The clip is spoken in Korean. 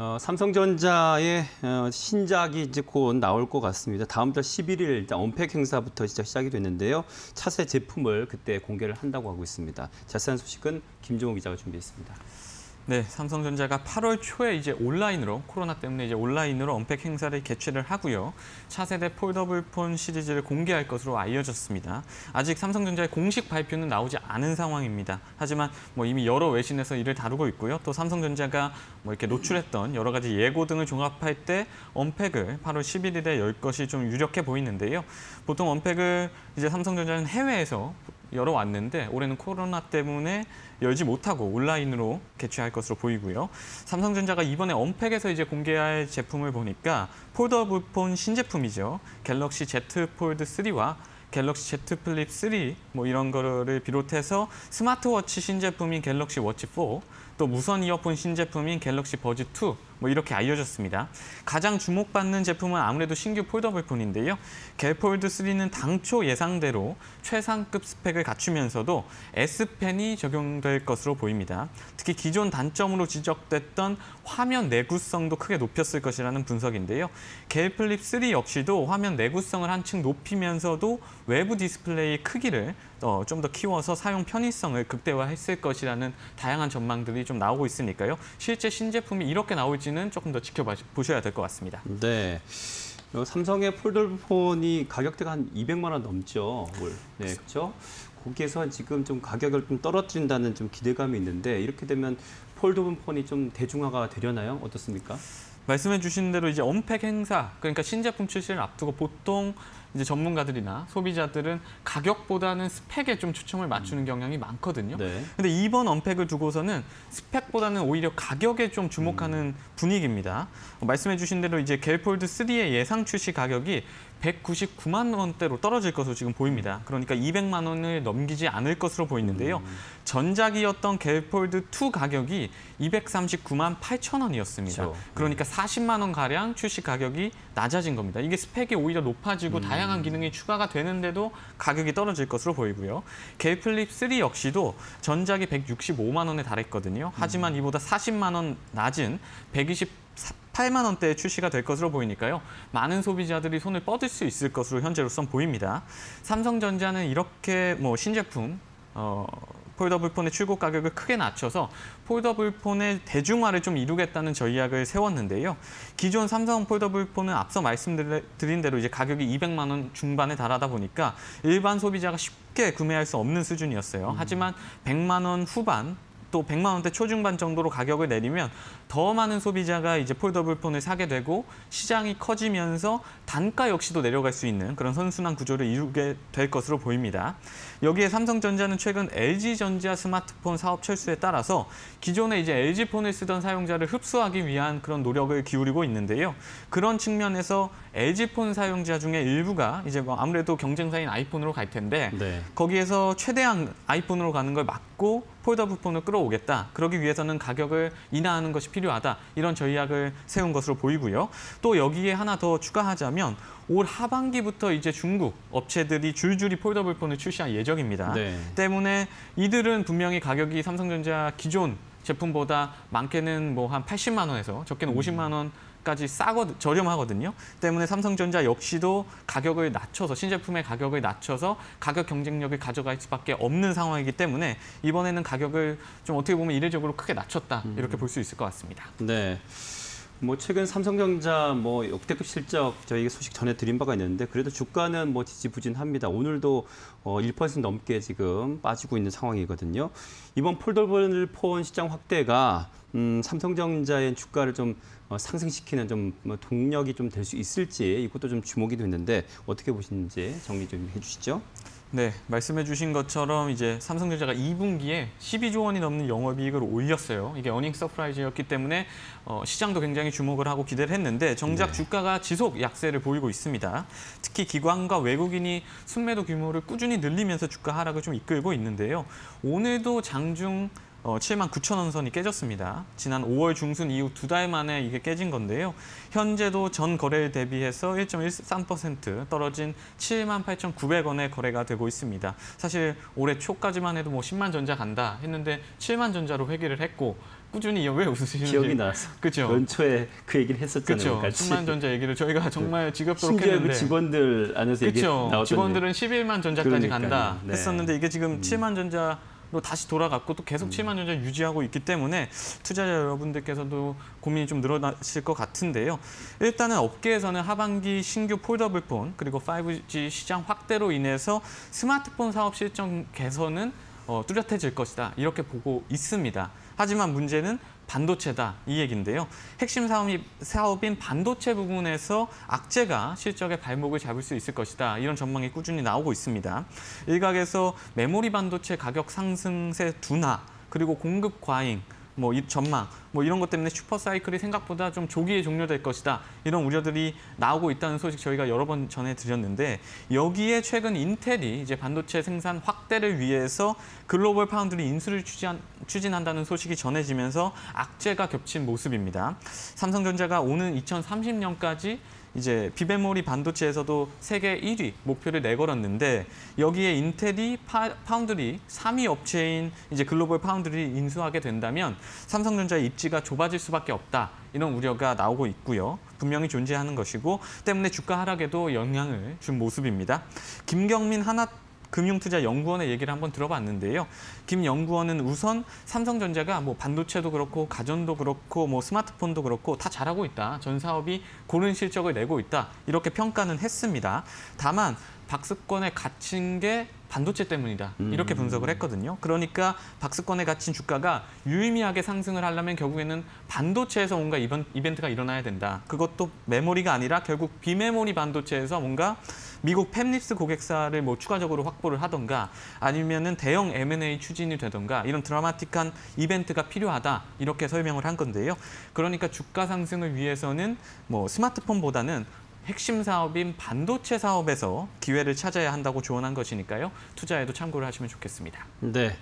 어, 삼성전자의 어, 신작이 이제 곧 나올 것 같습니다. 다음 달 11일 일단 언팩 행사부터 진짜 시작이 됐는데요. 차세 제품을 그때 공개를 한다고 하고 있습니다. 자세한 소식은 김종호 기자가 준비했습니다. 네, 삼성전자가 8월 초에 이제 온라인으로 코로나 때문에 이제 온라인으로 언팩 행사를 개최를 하고요. 차세대 폴더블 폰 시리즈를 공개할 것으로 알려졌습니다. 아직 삼성전자의 공식 발표는 나오지 않은 상황입니다. 하지만 뭐 이미 여러 외신에서 이를 다루고 있고요. 또 삼성전자가 뭐 이렇게 노출했던 여러 가지 예고 등을 종합할 때 unpack을 8월 11일에 열 것이 좀 유력해 보이는데요. 보통 unpack을 이제 삼성전자는 해외에서 열어왔는데 올해는 코로나 때문에 열지 못하고 온라인으로 개최할 것으로 보이고요. 삼성전자가 이번에 unpack에서 이제 공개할 제품을 보니까 foldable phone 신제품이죠. 갤럭시 Z 폴드 3와 갤럭시 Z 플립 3 뭐 이런 거를 비롯해서 스마트워치 신제품인 갤럭시 워치 4, 또 무선 이어폰 신제품인 갤럭시 버즈 2 뭐 이렇게 알려졌습니다. 가장 주목받는 제품은 아무래도 신규 foldable phone인데요. 갤폴드 3는 당초 예상대로 최상급 스펙을 갖추면서도 S펜이 적용될 것으로 보입니다. 특히 기존 단점으로 지적됐던 화면 내구성도 크게 높였을 것이라는 분석인데요. 갤 플립 3 역시도 화면 내구성을 한층 높이면서도 외부 디스플레이 크기를 어, 좀 더 키워서 사용 편의성을 극대화했을 것이라는 다양한 전망들이 좀 나오고 있으니까요. 실제 신제품이 이렇게 나올지 나지는 조금 더 지켜보셔야 될 것 같습니다. 네. 어, 삼성의 폴더폰이 가격대가 한 200만 원 넘죠. 네, 그렇죠. 거기에서 지금 좀 가격을 좀 떨어뜨린다는 좀 기대감이 있는데 이렇게 되면 폴더폰이 좀 대중화가 되려나요? 어떻습니까? 말씀해 주신 대로 이제 언팩 행사, 그러니까 신제품 출시를 앞두고 보통 이제 전문가들이나 소비자들은 가격보다는 스펙에 좀 초점을 맞추는 경향이 많거든요. 네. 근데 이번 unpack을 두고서는 스펙보다는 오히려 가격에 좀 주목하는 음. 분위기입니다. 어, 말씀해 주신 대로 이제 갤Fold 3의 예상 출시 가격이 199만 원대로 떨어질 것으로 지금 보입니다. 그러니까 200만 원을 넘기지 않을 것으로 보이는데요. 음. 전작이었던 갤Fold 2 가격이 239만 8천 원이었습니다. 그렇죠. 그러니까 40만 원 가량 출시 가격이 낮아진 겁니다. 이게 스펙이 오히려 높아지고 음. 다양한 기능이 추가가 되는데도 가격이 떨어질 것으로 보이고요. 갤 Flip 3 역시도 전작이 165만 원에 달했거든요. 하지만 음. 이보다 40만 원 낮은 120 8만 원대에 출시가 될 것으로 보이니까요. 많은 소비자들이 손을 뻗을 수 있을 것으로 현재로선 보입니다. 삼성전자는 이렇게 뭐 신제품 어, foldable 폰의 출고 가격을 크게 낮춰서 foldable 폰의 대중화를 좀 이루겠다는 전략을 세웠는데요. 기존 삼성 foldable 폰은 앞서 말씀드린 대로 이제 가격이 200만 원 중반에 달하다 보니까 일반 소비자가 쉽게 구매할 수 없는 수준이었어요. 음. 하지만 100만 원 후반 또 100만 원대 초중반 정도로 가격을 내리면 더 많은 소비자가 이제 폴더블 폰을 사게 되고 시장이 커지면서 단가 역시도 내려갈 수 있는 그런 선순환 구조를 이루게 될 것으로 보입니다. 여기에 삼성전자는 최근 LG전자 스마트폰 사업 철수에 따라서 기존에 이제 LG폰을 쓰던 사용자를 흡수하기 위한 그런 노력을 기울이고 있는데요. 그런 측면에서 LG폰 사용자 중에 일부가 이제 뭐 아무래도 경쟁사인 아이폰으로 갈 텐데 네. 거기에서 최대한 아이폰으로 가는 걸 막고 foldable 폰을 끌어오겠다. 그러기 위해서는 가격을 인하하는 것이 필요하다. 이런 전략을 세운 것으로 보이고요. 또 여기에 하나 더 추가하자면 올 하반기부터 이제 중국 업체들이 줄줄이 foldable 폰을 출시할 예정입니다. 네. 때문에 이들은 분명히 가격이 삼성전자 기존 제품보다 많게는 뭐 한 80만 원에서 적게는 음. 50만 원 까지 싸거 저렴하거든요. 때문에 삼성전자 역시도 가격을 낮춰서 신제품의 가격을 낮춰서 가격 경쟁력을 가져갈 수밖에 없는 상황이기 때문에 이번에는 가격을 좀 어떻게 보면 이례적으로 크게 낮췄다 이렇게 볼 수 있을 것 같습니다. 네. 뭐 최근 삼성전자 뭐 역대급 실적 저희가 소식 전해드린 바가 있는데 그래도 주가는 뭐 지지부진합니다. 오늘도 어1% 넘게 지금 빠지고 있는 상황이거든요. 이번 폴더블 폰 시장 확대가 음, 삼성전자의 주가를 좀 어, 상승시키는 좀 뭐 동력이 좀 될 수 있을지 이것도 좀 주목이 됐는데 어떻게 보시는지 정리 좀 해주시죠. 네, 말씀해 주신 것처럼 이제 삼성전자가 2분기에 12조 원이 넘는 영업이익을 올렸어요. 이게 earning surprise였기 때문에 어, 시장도 굉장히 주목을 하고 기대를 했는데 정작 네. 주가가 지속 약세를 보이고 있습니다. 특히 기관과 외국인이 순매도 규모를 꾸준히 늘리면서 주가 하락을 좀 이끌고 있는데요. 오늘도 장중 어, 7만 9천 원 선이 깨졌습니다. 지난 5월 중순 이후 두 달 만에 이게 깨진 건데요. 현재도 전 거래일 대비해서 1.13% 떨어진 7만 8,900원에 거래가 되고 있습니다. 사실 올해 초까지만 해도 뭐 10만 전자 간다 했는데 7만 전자로 회귀를 했고 꾸준히 왜 웃으시는지 기억이 나서 그렇죠. 연초에 그 얘기를 했었잖아요. 그렇죠. 같이. 충만전자 얘기를 저희가 정말 지겹도록 심지어 했는데 그 직원들 안에서 얘기 그렇죠. 나왔던 직원들은 11만 전자까지 그러니까요. 간다 네. 했었는데 이게 지금 7만 전자 로 다시 돌아갔고 또 계속 7만 전자 유지하고 있기 때문에 투자자 여러분들께서도 고민이 좀 늘어나실 것 같은데요. 일단은 업계에서는 하반기 신규 폴더블 폰 그리고 5G 시장 확대로 인해서 스마트폰 사업 실적 개선은 어, 뚜렷해질 것이다 이렇게 보고 있습니다. 하지만 문제는 반도체다 이 얘기인데요. 핵심 사업이, 사업인 반도체 부분에서 악재가 실적의 발목을 잡을 수 있을 것이다. 이런 전망이 꾸준히 나오고 있습니다. 일각에서 메모리 반도체 가격 상승세 둔화 그리고 공급 과잉 뭐 이 전망 뭐 이런 것 때문에 super cycle이 생각보다 좀 조기에 종료될 것이다 이런 우려들이 나오고 있다는 소식 저희가 여러 번 전해드렸는데 여기에 최근 인텔이 이제 반도체 생산 확대를 위해서 Global Foundry 인수를 추진, 추진한다는 소식이 전해지면서 악재가 겹친 모습입니다. 삼성전자가 오는 2030년까지 이제 비메모리 반도체에서도 세계 1위 목표를 내걸었는데 여기에 인텔이 파, 파운드리 3위 업체인 이제 Global Foundry 인수하게 된다면 삼성전자의 입지가 좁아질 수밖에 없다 이런 우려가 나오고 있고요. 분명히 존재하는 것이고 때문에 주가 하락에도 영향을 준 모습입니다. 김경민 하나금융투자 연구원의 얘기를 한번 들어봤는데요. 김 연구원은 우선 삼성전자가 뭐 반도체도 그렇고 가전도 그렇고 뭐 스마트폰도 그렇고 다 잘하고 있다. 전 사업이 고른 실적을 내고 있다. 이렇게 평가는 했습니다. 다만 박스권에 갇힌 게 반도체 때문이다. 이렇게 분석을 했거든요. 그러니까 박스권에 갇힌 주가가 유의미하게 상승을 하려면 결국에는 반도체에서 뭔가 이번 이벤트가 일어나야 된다. 그것도 메모리가 아니라 결국 비메모리 반도체에서 뭔가 미국 팹립스 고객사를 뭐 추가적으로 확보를 하던가 아니면은 대형 M&A 추진이 되던가 이런 드라마틱한 이벤트가 필요하다 이렇게 설명을 한 건데요. 그러니까 주가 상승을 위해서는 뭐 스마트폰보다는 핵심 사업인 반도체 사업에서 기회를 찾아야 한다고 조언한 것이니까요. 투자에도 참고를 하시면 좋겠습니다. 네.